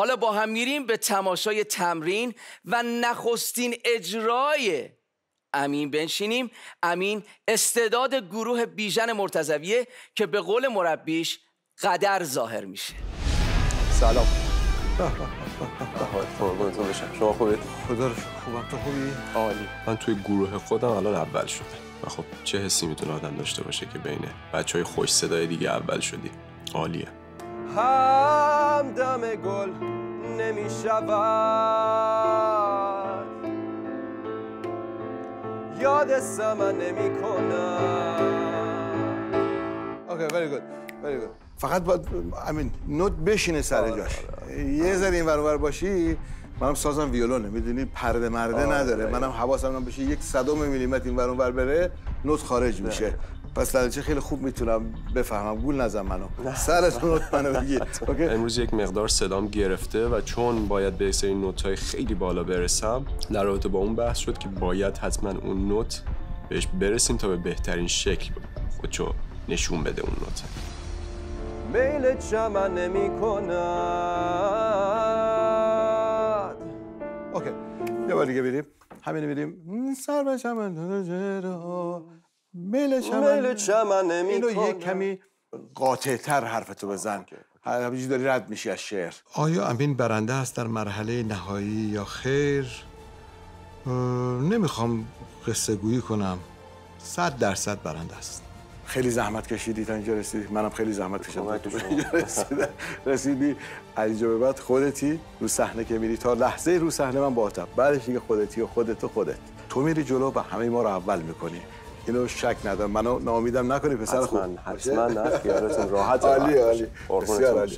حالا با هم میریم به تماشای تمرین و نخستین اجرای امین بنشینیم. امین استعداد گروه بیژن مرتزویه که به قول مربیش قدر ظاهر میشه. سلام. قربونتون بشم شما خوبید؟ خدا رو. خوبم. تو خوبی؟ عالی. من توی گروه خودم الان اول شدم و خب چه حسی می‌تونه آدم داشته باشه که بین بچه های خوش صدای دیگه اول شدی؟ عالیه. همدم گل نمی شود. یاد سمن نمی کنم. اوکی very good very good. فقط باید امین نوت بشینه سر جاش. یه ذره این ور باشی منم سازم ویولونه می‌دونی؟ پرده مرده نداره. منم حواسم بشه یک صدم میلیمتر این ور بره نوت خارج میشه. پس در خیلی خوب می‌تونم بفهمم. گول نزن منو. سرت نوت منو بگی اوکی؟ امروز یک مقدار صدام گرفته و چون باید به سری نوت‌های خیلی بالا برسم در رابطه با اون بحث شد که باید حتما اون نوت بهش برسیم تا به بهترین شکل خودشو نشون بده اون نوت. میل چمن نمی کند اوکی. یه بار دیگه بریم همینو بریم سر به چمن میل چمن میل چمن اینو. یک کمی قاطع تر حرفتو بزن. همینجوری داری رد میشی از شعر. آیا امین برنده است در مرحله نهایی یا خیر؟ نمی‌خوام قصه گویی کنم. صد درصد برنده است. خیلی زحمت کشیدی تا اینجا رسیدی. منم خیلی زحمت کشیدم. رسیدم. رسیدی. از اینجا به بعد خودتی رو صحنه که میری. تا لحظه رو صحنه من باهاتم بعدش دیگه خودتی و خودت و خودت. تو میری جلو و همه ما رو اول می‌کنی. اینو شک ندارم. منو ناامیدم نکنی پسر خوب. حتما حتما نه. خیالتون راحت عالی عالی. بسیار عالی.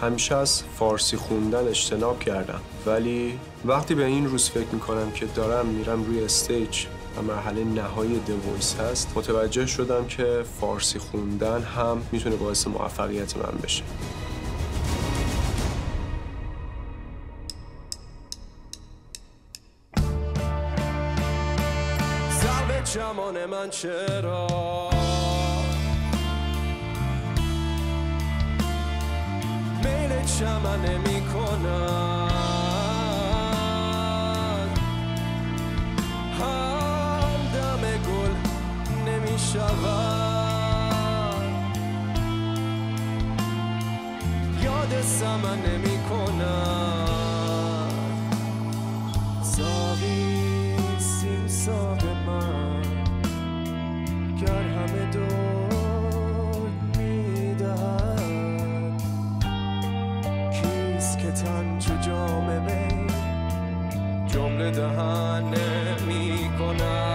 همیشه از فارسی خوندن اجتناب کردم. ولی وقتی به این روز فکر می‌کنم که دارم میرم روی استیج و مرحله نهایی دویس هست متوجه شدم که فارسی خوندن هم می‌تونه باعث موفقیت من بشه. چمان من چرا؟ میل چمن نمی کند همدم گل نمی شود یاد سمن نمی تن چو جام می. جمله دهن نمی کند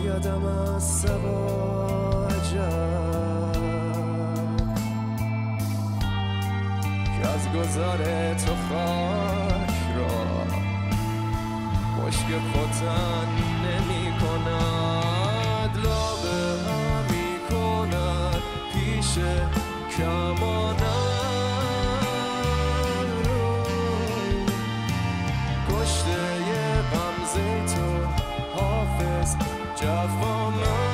آیدم از سبا که از گذر تو خاک را مشک ختن نمی کند just for love.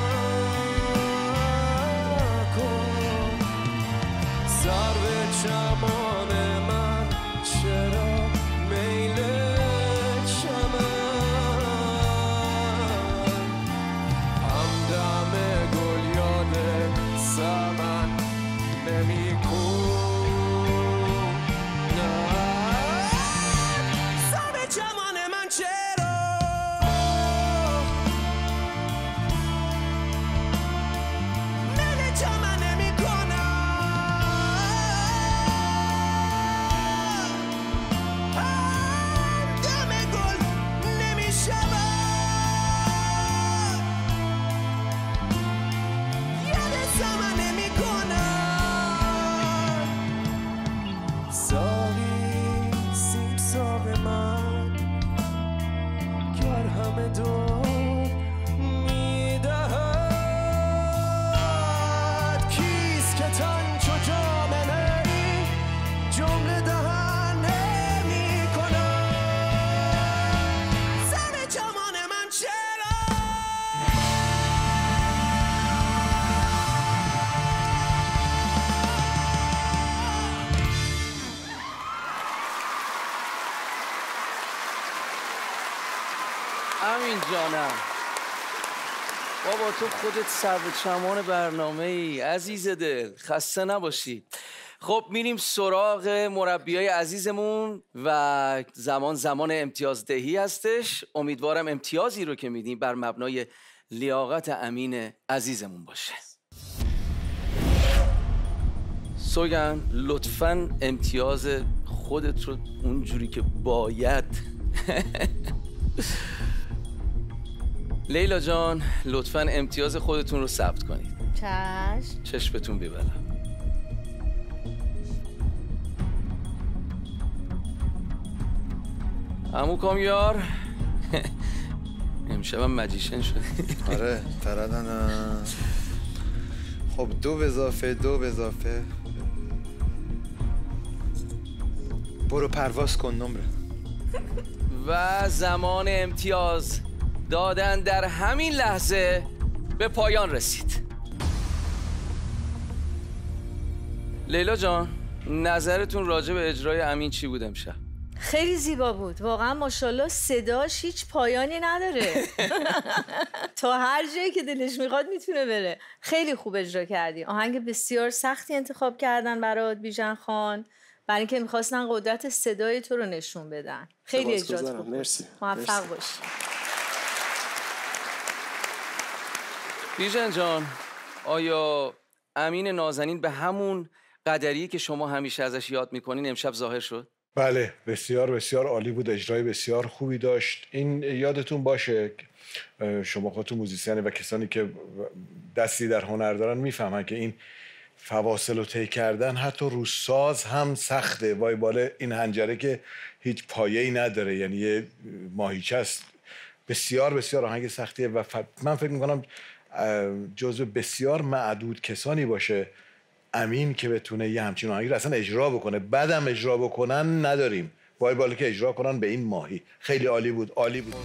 جانم. بابا تو خودت سر چمان برنامه ای عزیز دل خسته نباشی. خب میریم سراغ مربی های عزیزمون و زمان زمان امتیازدهی هستش. امیدوارم امتیازی رو که میدیم بر مبنای لیاقت امین عزیزمون باشه. سوگن لطفا امتیاز خودت رو اونجوری که باید. لیلا جان لطفا امتیاز خودتون رو ثبت کنید. چشم. چشمتون بیبرم امو کامیار امشبم مجیشن شدی آره تردن خب دو به اضافه دو به اضافه. برو پرواز کن نمره. و زمان امتیاز. دادن در همین لحظه به پایان رسید. لیلا جان نظرتون راجع به اجرای امین چی بود امشب؟ خیلی زیبا بود. واقعا ماشاءالله صداش هیچ پایانی نداره. تا هر جایی که دلش می‌خواد می‌تونه بره. خیلی خوب اجرا کردی. آهنگ بسیار سختی انتخاب کردن برات بیژن خان. برای اینکه می‌خواستن قدرت صدای تو رو نشون بدن. خیلی اجرات خوب بود. مرسی. موفق باشی. بیژن جان آیا امین نازنین به همون قدری که شما همیشه ازش یاد می‌کنین امشب ظاهر شد؟ بله بسیار بسیار عالی بود اجرای بسیار خوبی داشت. این یادتون باشه شما خودتون موزیسین و کسانی که دستی در هنر دارن می‌فهمن که این فواصل رو طی کردن حتی رو ساز هم سخته. وای بالا این هنجره که هیچ پایه ای نداره یعنی یه ماهیچه است. بسیار بسیار آهنگ سختیه و ف- من فکر می‌کنم جزو بسیار معدود کسانی باشه امین که بتونه یه همچین آهنگی رو اصلا اجرا بکنه. بعدم اجرا بکنن نداریم. وای بالا که اجرا کنن به این ماهی. خیلی عالی بود عالی بود.